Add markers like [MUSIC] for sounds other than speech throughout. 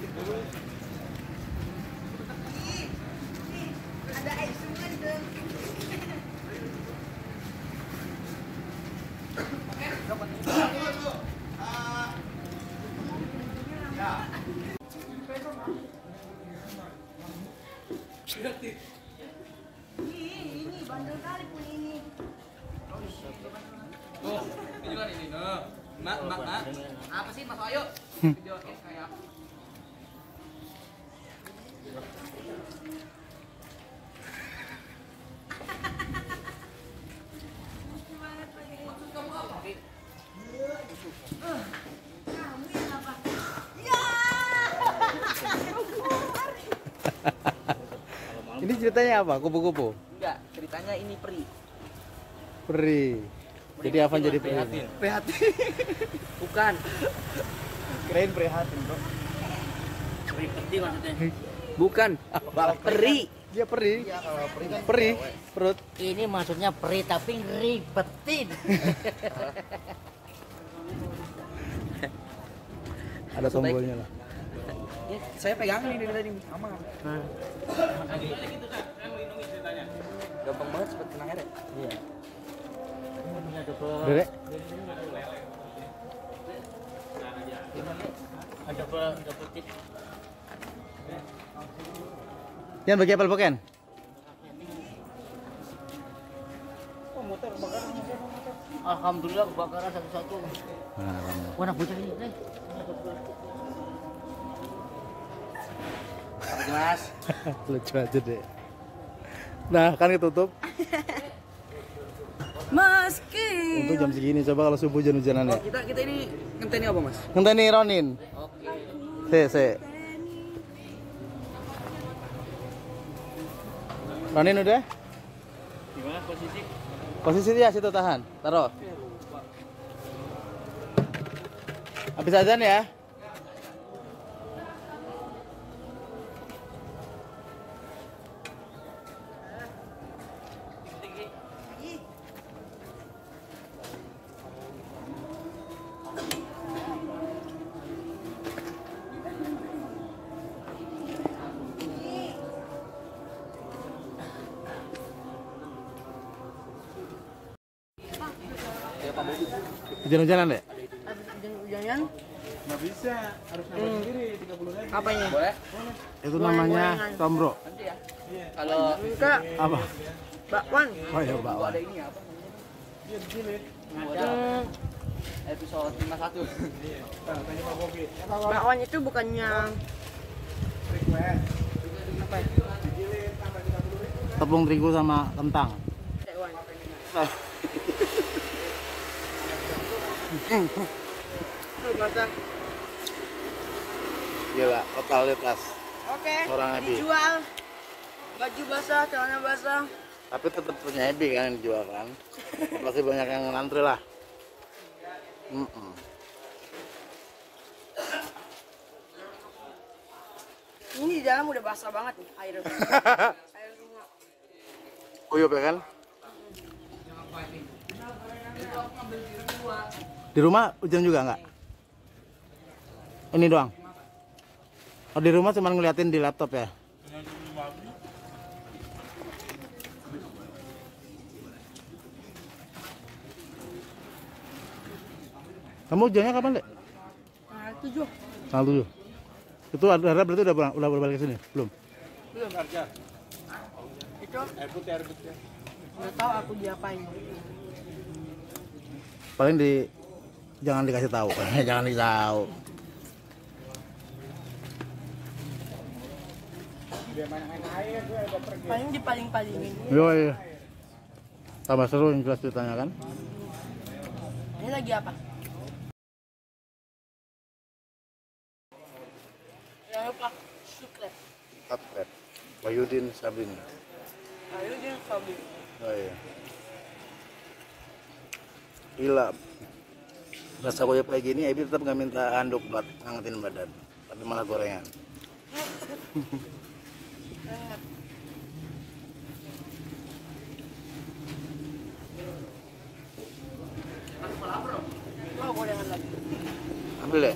Ada. Ini, ini bandel kali pun ini. Tuh, ini juga. Nah, mak, mak, mak. Apa sih Mas Ayo? Videoin kayak apa? Maksud kamu apa, Ki? Kamu yang apa? Ya. [LAUGHS] Ini ceritanya apa? Kupu-kupu. Enggak, ceritanya ini peri. Peri. Jadi Avan jadi peri. Prihatin. Bukan. Kirain prihatin, Bro. Peri peti maksudnya. Bukan. Peri. Dia peri. Iya, Peri. Perut. Ini maksudnya peri tapi ngeribetin. [LAUGHS] Ada tombolnya lah. Saya pegang nih dari tadi aman. Gampang banget air ya? Iya. Dere. Yan bagi apel poken? Alhamdulillah kebakaran satu-satu. Warna bocah ini, mas? [LAUGHS] Lucu aja deh. Nah, kan ketutup. [LAUGHS] Meski. Untuk jam segini coba kalau subuh hujan-hujanan ya. Oh, kita kita ini ngenteni apa mas? Ngenteni Ronin. Oke. Se, se. Ronin udah? Gimana posisi? Posisi dia situ tahan. Taruh. Habis azan ya. Hujan-hujanan deh. Jangan. Apa ini? Boleh? Itu namanya tombro. Nanti ya. Kalau Enggak, Apa? bakwan. Oh ya, gua bakwan. ada ini apa? Gua ada episode 51. Bakwan itu bukannya Tepung terigu sama kentang. Tuh, basah. Gila, totalitas. Oke, Orang Abi. dijual. Baju basah, celana basah. Tapi tetap punya Ebi kan yang dijual kan. [LAUGHS] Pasti banyak yang ngantri lah. Mm-mm. Ini di dalam udah basah banget nih air. [LAUGHS] air semua. Uyup ya kan? Di rumah hujan juga nggak? Ini doang. Oh di rumah cuma ngeliatin di laptop ya? Kamu hujannya kapan, Dek? Nah, tujuh. Tanggal 7. Itu Dara berarti udah pulang, udah balik ke sini? Belum? Belum. Itu air putih, air putih. Nggak tahu aku diapain. Paling di jangan dikasih tahu, [LAUGHS] jangan dikasih tahu. Paling dipaling-palingin. Yo, iya. Tambah seru yang jelas ceritanya kan? Ini lagi apa? Jangan lupa subscribe. Subscribe. Wahyudin Sabrin. Ayo dia sabi. Oh iya. Gila rasa koyo kayak gini Ebi tetap nggak minta handuk buat ngangetin badan tapi malah gorengan. Ambil ya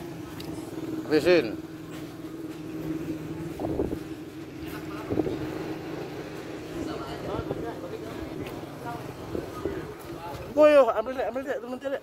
habisin Boyo, ambil deh, ambil deh, teman-teman deh.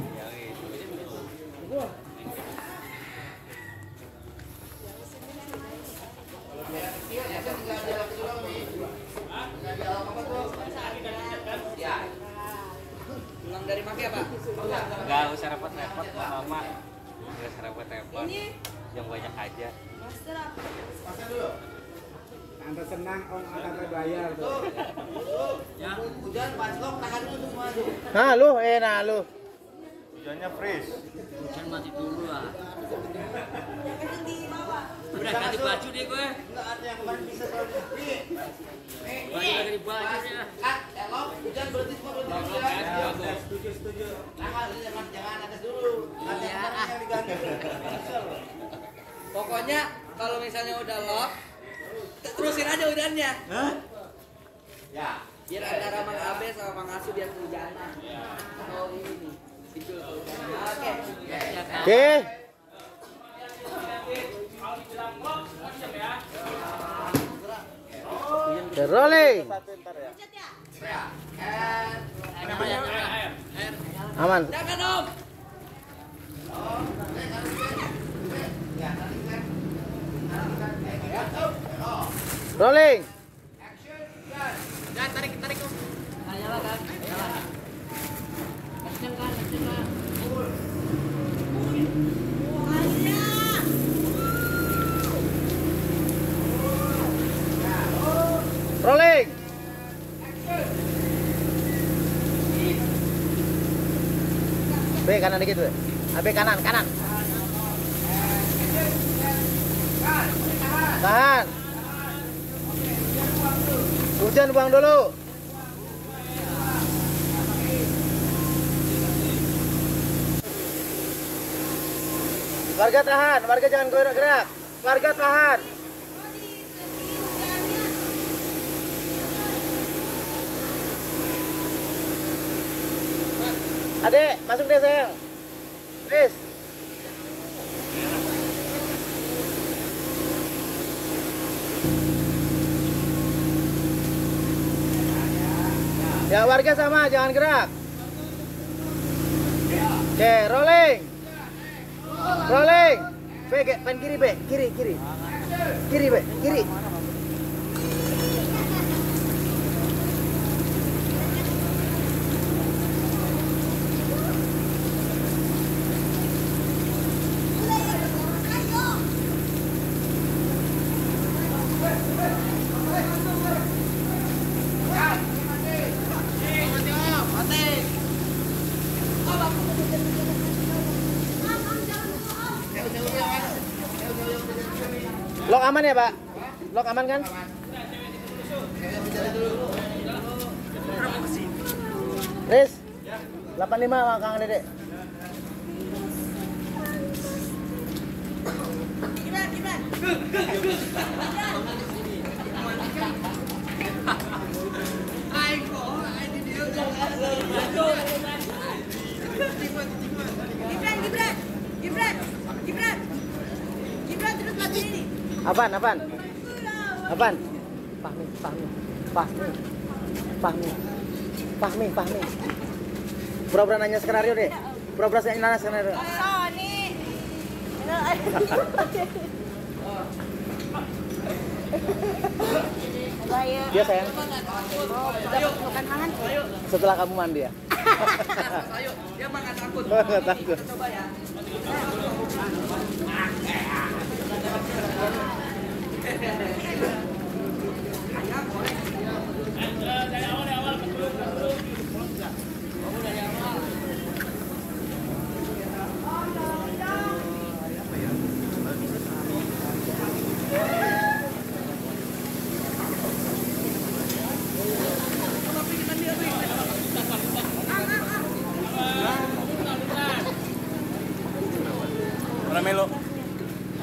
Maki ya Pak? Enggak usah repot-repot mama. Enggak usah repot-repot. Yang banyak aja. Anda senang, om akan bayar tuh. Nah, lu, eh nah lu. Hujannya fresh. Hujan mati dulu lah. Udah ganti baju deh gue. Baju udah ganti baju ya. Setuju, setuju. Pokoknya kalau misalnya udah lock, terusin aja udannya. Ya. Biar antara Mang Abe sama Mang Asu biar kehujanan. Oh ini. Itu. Oke. Ya kan? Oke. Oke, rolling. Aman. Rolling. Jangan tarik tarik Om. Kan? Action kan? Action kan? Rolling. B kanan dikit, B. AB kanan, kanan. Tahan. Hujan buang dulu. Warga tahan, warga jangan gerak-gerak. Warga tahan. Adek, masuk deh sayang. Please. Ya warga sama, jangan gerak. Oke, rolling. Rolling. B, ke- pen kiri, B. Kiri, kiri. Kiri, B. Kiri. Lock aman ya, Pak? Lock aman kan? Riz, 85 sama Kang Dede. Gibran, Apaan, apaan? Apaan? Fahmi, Fahmi, Fahmi, Fahmi, Fahmi, Fahmi. Pura-pura nanya skenario deh. pura-pura kan ada. Sony. Ayo. Dia sayang. Setelah kamu mandi ya. Ayo, dia mah nggak takut. Nggak [LAUGHS] takut. Coba ya.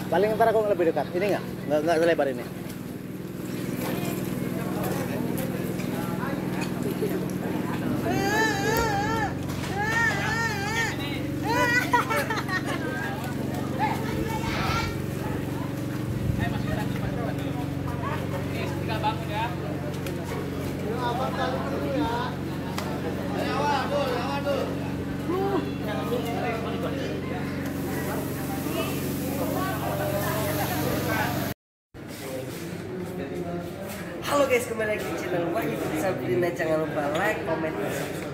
Paling ntar aku lebih dekat. Ini nggak? Nggak nggak selebar ini. Halo guys, kembali lagi di channel Wahyu Sabrina. Jangan lupa like, comment, dan subscribe.